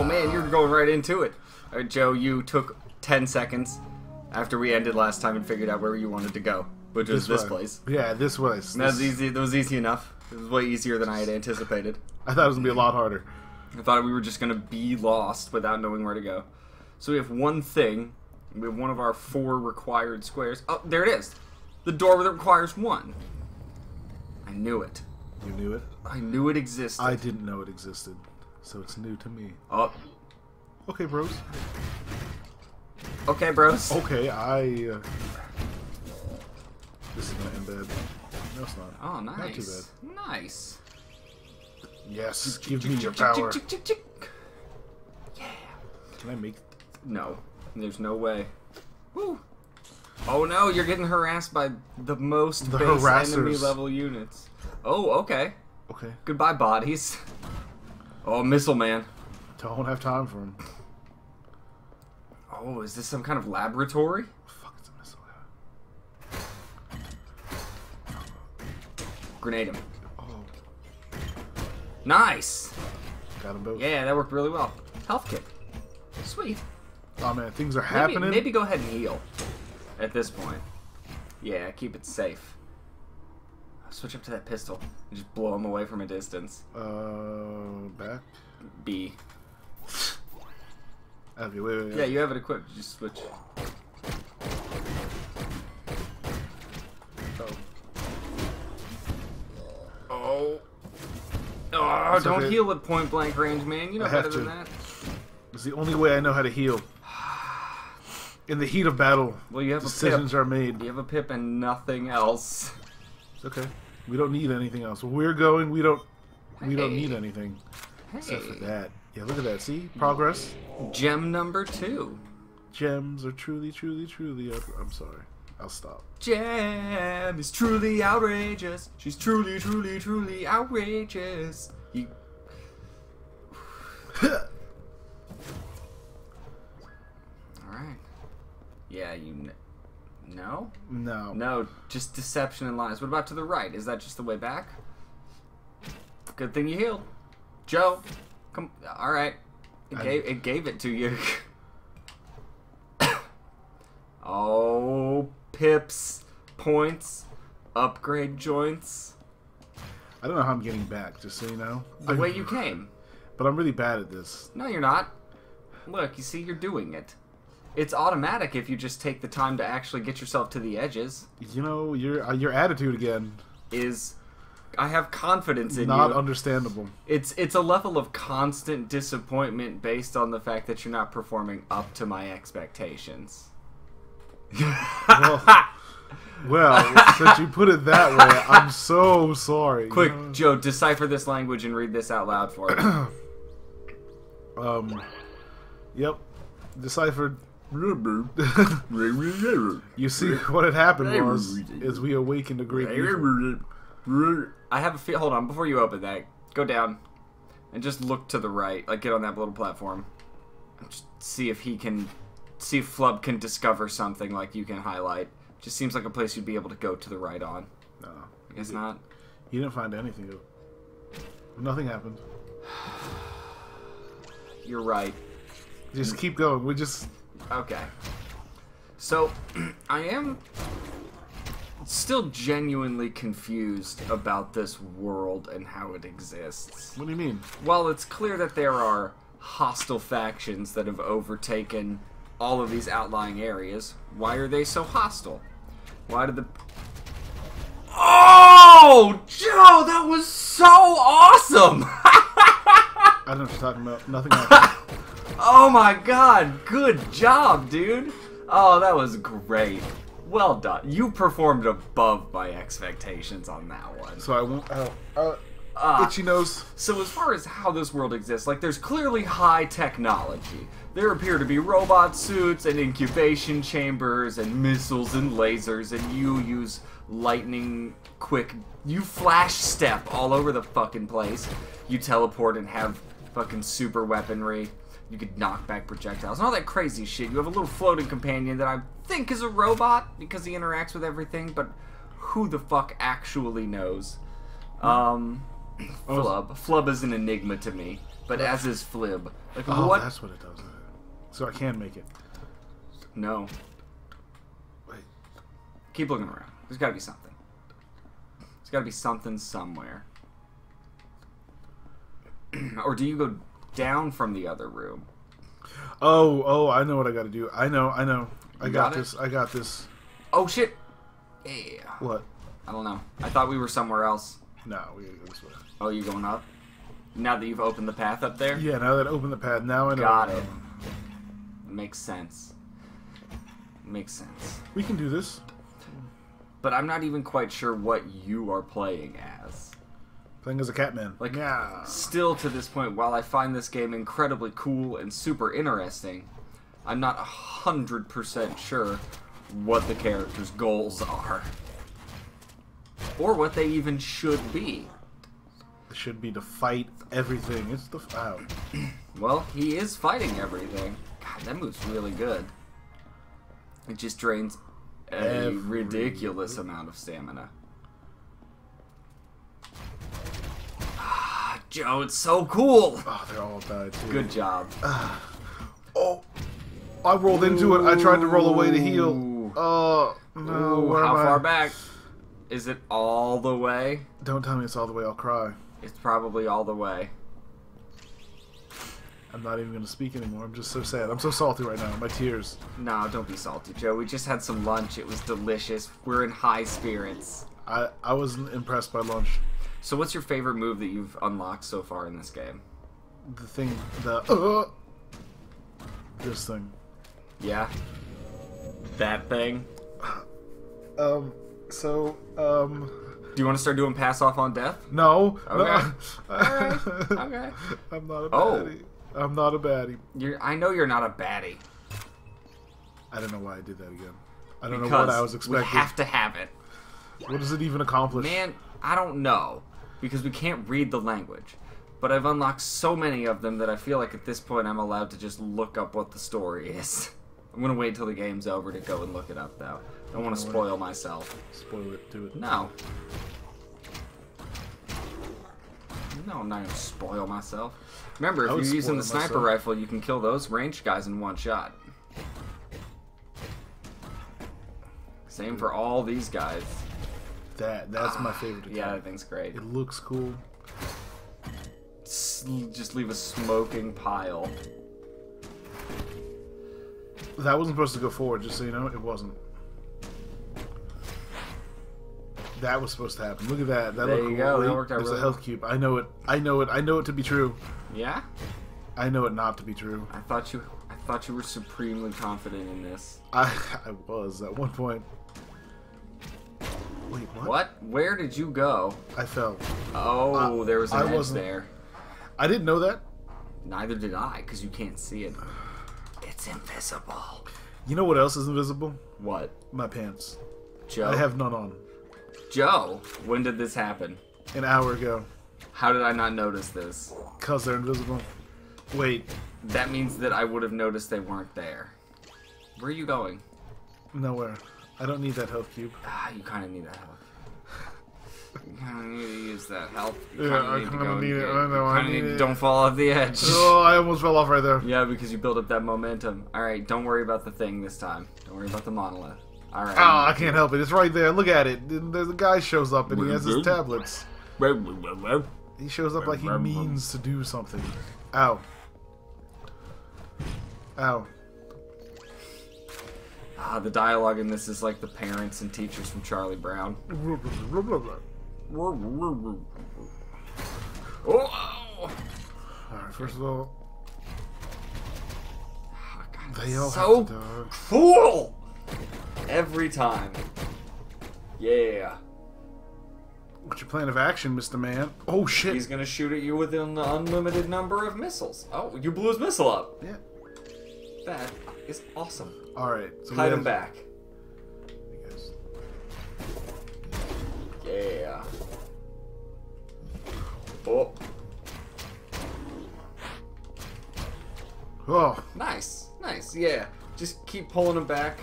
Oh man, you're going right into it. All right, Joe, you took 10 seconds after we ended last time and figured out where you wanted to go, which was this, place. Yeah, this place. That was easy. That was easy enough. It was way easier than I had anticipated. I thought it was gonna be a lot harder. I thought we were just gonna be lost without knowing where to go. So we have one thing. We have one of our four required squares. Oh, there it is. The door that requires one. I knew it. You knew it. I knew it existed. I didn't know it existed, so it's new to me. Oh, Okay, bros. okay, bros. Okay, I. Uh, this is gonna end bad. No, it's not. Oh, nice. Not too bad. Nice. Yes, give me your power. Yeah. Can I make? No, there's no way. Woo. Oh no, you're getting harassed by the most The base enemy level units. Oh, okay. Okay, Goodbye, bodies. Oh, missile man. don't have time for him. Oh, is this some kind of laboratory? Fuck, it's a missile. Grenade him. Oh, Nice. got them both. Yeah, that worked really well. Health kick. Sweet. Oh man, things are Maybe, happening. maybe go ahead and heal. At this point. Yeah, keep it safe. Switch up to that pistol and just blow him away from a distance. Uh, back. B. Okay, wait, wait, wait. Yeah, you have it equipped. Just switch. Oh. Oh. Oh, It's don't okay. heal at point blank range, man. You know I have better than to. that. It's the only way I know how to heal. In the heat of battle, Well, you have a decisions pip. are made. You have a pip and nothing else. It's okay. We don't need anything else. We're going, we don't. We don't need Hey. anything except for that. Yeah, look at that. See progress. Gem number two. Gems are truly, truly, truly. I'm sorry. I'll stop. Gem is truly outrageous. She's truly, truly, truly outrageous. You. Alright. Yeah, you. No? no. No, just deception and lies. What about to the right? Is that just the way back? Good thing you healed. Joe, come. Alright. It I- gave, it gave it to you. oh, pips, points, upgrade joints. I don't know how I'm getting back. Just so you know. The way you came. But I'm really bad at this. No, you're not. Look, you see, you're doing it. It's automatic if you just take the time to actually get yourself to the edges. You know your uh, your attitude again. Is I have confidence in Not you. Not understandable. It's it's a level of constant disappointment based on the fact that you're not performing up to my expectations. Well, well, since you put it that way, I'm so sorry. you Quick, know? Joe, decipher this language and read this out loud for me. Um. Yep. Deciphered. You see, what had happened was, is we awakened a great. I have a feel. Hold on, before you open that, go down and just look to the right. Like get on that little platform. Just see if he can, see if Flub can discover something like you can highlight. Just seems like a place you'd be able to go to the right on. No, I guess not. you didn't find anything. Nothing happened. You're right. Just keep going. We just Okay. So, I am still genuinely confused about this world and how it exists. What do you mean? While it's clear that there are hostile factions that have overtaken all of these outlying areas, why are they so hostile? Why did the. Oh! Joe, that was so awesome! I don't know what you're talking about. Nothing. Oh my god, good job, dude. Oh, that was great. Well done. You performed above my expectations on that one. so I won't. Oh, uh, Ah. itchy nose. So as far as how this world exists, like there's clearly high technology. There appear to be robot suits and incubation chambers and missiles and lasers and you use lightning quick you flash step all over the fucking place. You teleport and have fucking super weaponry. You could knock back projectiles and all that crazy shit. You have a little floating companion that I think is a robot because he interacts with everything, but who the fuck actually knows? Um Oh, Flub. Flub is an enigma to me. but as is Flib. Like Oh, what? that's what it does. So I can make it. No. Wait. Keep looking around. There's got to be something. There's got to be something somewhere. or do you go down from the other room? Oh, oh, I know what I got to do. I know, I know. I got, got it? this. I got this. Oh shit! Yeah. What? I don't know. I thought we were somewhere else. No, we gotta go this way. Oh, you going up? Now that you've opened the path up there? Yeah, now that I open the path, now I know. Got it. Makes sense. Makes sense. We can do this. But I'm not even quite sure what you are playing as. Playing as a Catman. Like, yeah. still to this point, while I find this game incredibly cool and super interesting, I'm not 100% sure what the character's goals are. Or what they even should be. It should be to fight everything. It's the oh. Well, he is fighting everything. God, that move's really good. It just drains a Every- ridiculous amount of stamina. Ah, Joe, it's so cool. Oh, they're all died too. Good job. Ah. Oh, I rolled into it. I tried to roll away to heal. Oh no! Ooh, how am I? far back? Is it all the way? Don't tell me it's all the way. I'll cry. It's probably all the way. I'm not even gonna speak anymore. I'm just so sad. I'm so salty right now. My tears. No, don't be salty, Joe. We just had some lunch. It was delicious. We're in high spirits. I I wasn't impressed by lunch. So, what's your favorite move that you've unlocked so far in this game? The thing, the uh, this thing. Yeah. That thing. Um. So um. Do you want to start doing pass off on death? No. Okay. No. Okay. I'm not a baddie. Oh. baddie. I'm not a baddie. You're. I know you're not a baddie. I don't know why I did that again. I don't Because know what I was expecting. we have to have it. What does it even accomplish? Man, I don't know because we can't read the language. But I've unlocked so many of them that I feel like at this point I'm allowed to just look up what the story is. I'm gonna wait till the game's over to go and look it up though. I don't want to spoil myself. Spoil it. Do it. No. No, I'm not gonna spoil myself. Remember, if you're using the sniper myself. rifle, you can kill those ranged guys in one shot. Same for all these guys. That that's my favorite. Yeah, attack. that thing's great. It looks cool. Just leave a smoking pile. That wasn't supposed to go forward, just so you know. It wasn't. That was supposed to happen. Look at that. That There looked you go. That worked out There's really a health cube. I know it. I know it. I know it to be true. Yeah? I know it not to be true. I thought you I thought you were supremely confident in this. I I was at one point. Wait, what? What? Where did you go? I fell. Oh, I- there was an I edge there. I didn't know that. Neither did I, because you can't see it. It's invisible. You know what else is invisible? What? My pants. Joe? I have none on. Joe, when did this happen? An hour ago. How did I not notice this? Cause they're invisible. Wait, That means that I would have noticed they weren't there. Where are you going? nowhere. I don't need that health cube. Ah, you kind of need that help. You kind of need to use that help. You Yeah, kinda I need kinda go need it. get- I know, you I need need- it. Don't fall off the edge. Oh, I almost fell off right there. Yeah, because you build up that momentum. All right, don't worry about the thing this time. Don't worry about the monolith. All right. Oh, I can't help it. It's right there. Look at it. There's a guy shows up and he has his tablets. He shows up like he means to do something. Ow. Ow. Ah, the dialogue in this is like the parents and teachers from Charlie Brown. Oh, Alright, first of all, oh God, they all so have cool every time. Yeah, What's your plan of action, Mr. Man? Oh shit. he's gonna shoot at you with an unlimited number of missiles. Oh, you blew his missile up. Yeah. That is awesome. Alright. So we Hide him back. Yeah. Oh, Oh, nice, nice. Yeah, just keep pulling him back,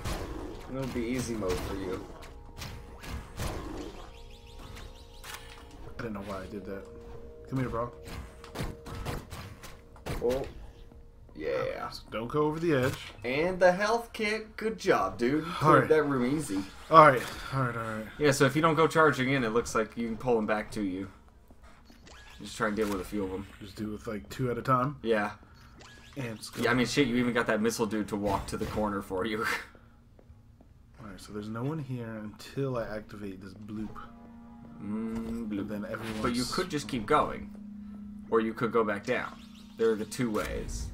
and it'll be easy mode for you. I don't know why I did that. Come here, bro. Oh. Yeah. So don't go over the edge. And the health kit. Good job, dude. You cleared right. that room easy. All right, all right, all right. Yeah, so if you don't go charging in, it looks like you can pull them back to you. Just try and deal with a few of them. Just do it with like two at a time. Yeah. And just. Yeah, I mean, shit, you even got that missile dude to walk to the corner for you. all right, so there's no one here until I activate this bloop. mm, blue. Then everyone. But you could just keep going. Or you could go back down. There are the two ways.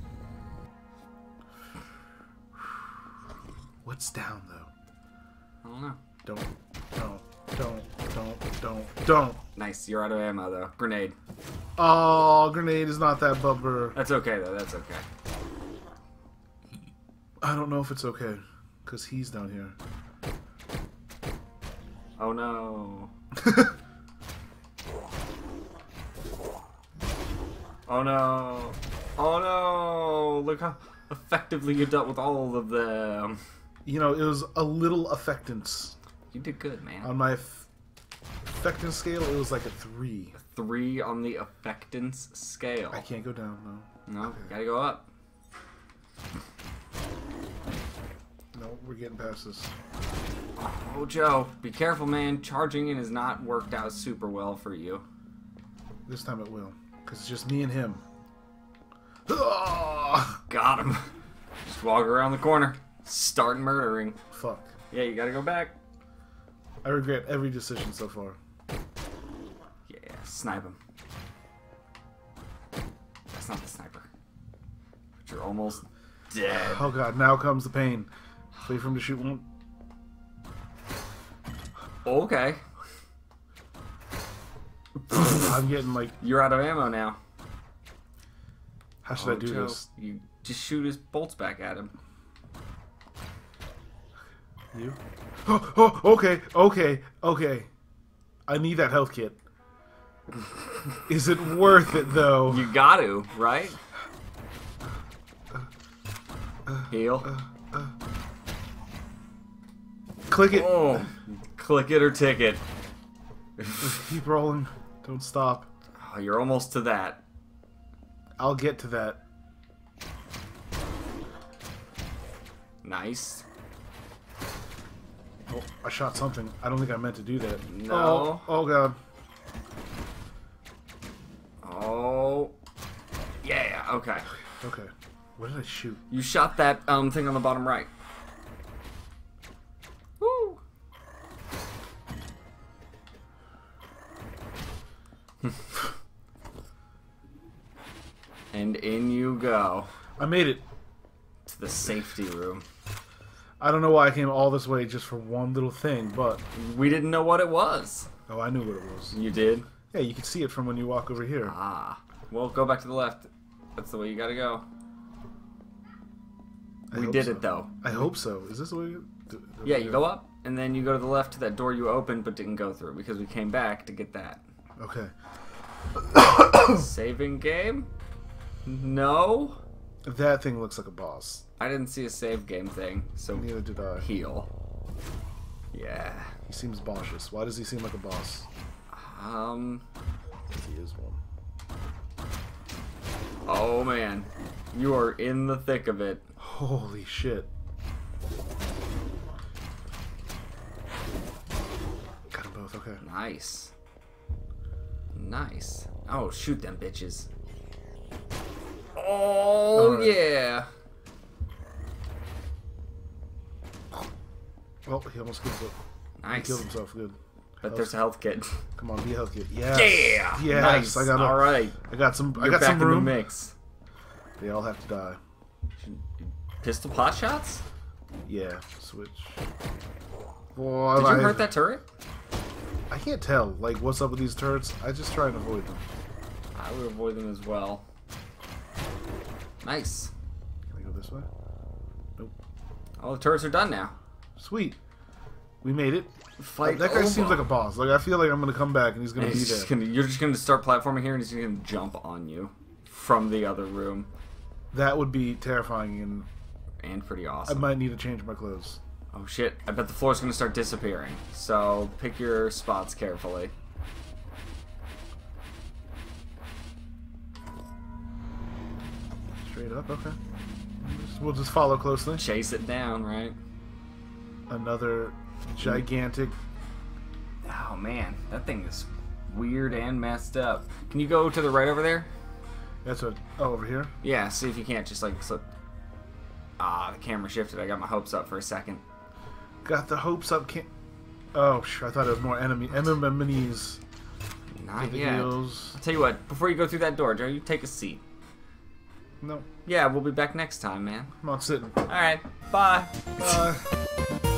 What's down though? I don't know. Don't, don't, don't, don't, don't, don't. Nice, you're out of ammo though. Grenade. Oh, grenade is not that bumper. That's okay though, that's okay. I don't know if it's okay, cause he's down here. Oh no. Oh no. Oh no. Look how effectively you dealt with all of them. You know, it was a little affectance. You did good, man. On my affectance scale, it was like a three. Three on the affectance scale. I can't go down, no. No, gotta go up. No, we're getting past this. Oh, Joe, be careful, man. Charging in has not worked out super well for you. This time it will. Because it's just me and him. Got him. Just walk around the corner. Start murdering. fuck. Yeah, you gotta go back. I regret every decision so far. Yeah, snipe him. That's not the sniper. But you're almost dead. Oh god, now comes the pain. Wait for him to shoot one. Okay. I'm getting like, You're out of ammo now. how should I Oh, do Joe, this? You just shoot his bolts back at him. You? Oh, oh, okay, okay, okay. I need that health kit. Is it worth it though? You got to, right? Heal. Click it. Oh, click it or ticket. Keep rolling. Don't stop. Oh, you're almost to that. I'll get to that. Nice. Oh, I shot something. I don't think I meant to do that. No. Oh, oh god. Oh. Yeah, okay. Okay. What did I shoot? You shot that um thing on the bottom right. Woo. and in you go I made it. to the safety room. I don't know why I came all this way just for one little thing, but We didn't know what it was. oh, I knew what it was. You did? Yeah, you can see it from when you walk over here. Ah. Well, go back to the left. That's the way you gotta go. I we did so. it though. I hope so. Is this the way? You... Yeah, you go up, and then you go to the left to that door you opened but didn't go through because we came back to get that. Okay. Saving game? No? That thing looks like a boss. I didn't see a save game thing, so Neither did I. heal. Yeah. He seems bossish. Why does he seem like a boss? Um. He is one. Oh man. You are in the thick of it. Holy shit. Got them both. Okay. Nice. Nice. Oh, shoot them bitches. Oh, Alright. yeah. Well, he almost killed, it. he Nice. killed himself. Good. But there's a health kit. Come on, be a health kit. Yeah. Yes. Nice. I got. a- All right. I got some. I You're got back some in room. the mix. They all have to die. Pistol pot shots? Yeah. Switch. Boy, Did you hurt that turret? I can't tell. Like, what's up with these turrets? I just try and avoid them. I would avoid them as well. Nice. Can I go this way? Nope. All the turrets are done now. Sweet. We made it. Fight that guy over. seems like a boss. Like I feel like I'm gonna come back and he's gonna And be he's there. gonna, you're just gonna start platforming here, and he's gonna jump on you from the other room, That would be terrifying, and and pretty awesome. I might need to change my clothes. Oh shit! I bet the floor's gonna start disappearing. So pick your spots carefully. Straight up, okay. We'll just follow closely. Chase it down, right? Another gigantic. Oh man, that thing is weird and messed up. Can you go to the right over there? That's a oh over here. Yeah, see if you can't just like slip. Ah, the camera shifted. I got my hopes up for a second. Got the hopes up. Can't. oh, sure. I thought it was more enemy enemies. Not yet. I'll tell you what. Before you go through that door, Joe, you take a seat. No. Yeah, we'll be back next time, man. I'm not sitting. All right. Bye. Bye.